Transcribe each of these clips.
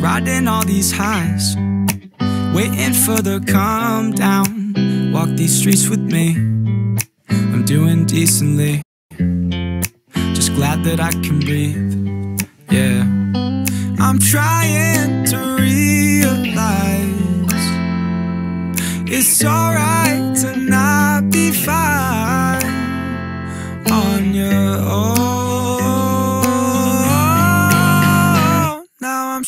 riding all these highs, waiting for the calm down. Walk these streets with me, I'm doing decently. Just glad that I can breathe, yeah. I'm trying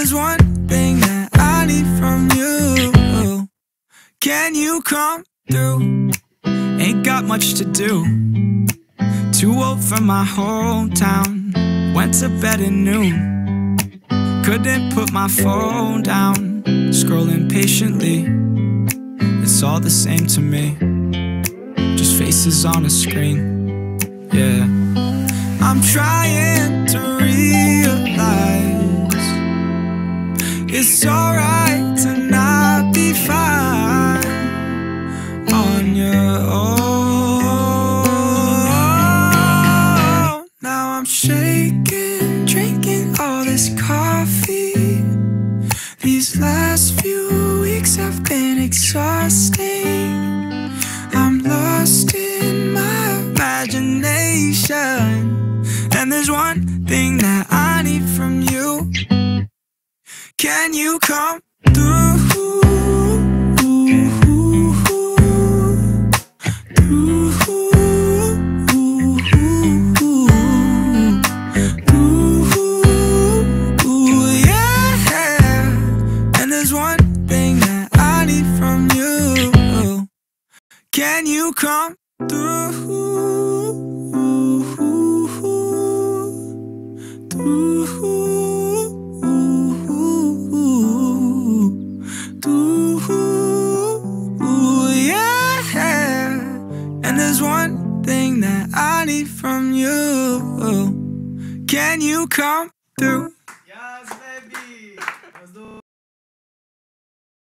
there's one thing that I need from you. Can you come through? Ain't got much to do. Too old for my hometown. Went to bed at noon. Couldn't put my phone down. Scrolling patiently. It's all the same to me. Just faces on a screen. Yeah. I'm trying exhausting. I'm lost in my imagination. And there's one thing that I need from you. Can you come Can you come through? Yeah. And there's one thing that I need from you. Can you come through?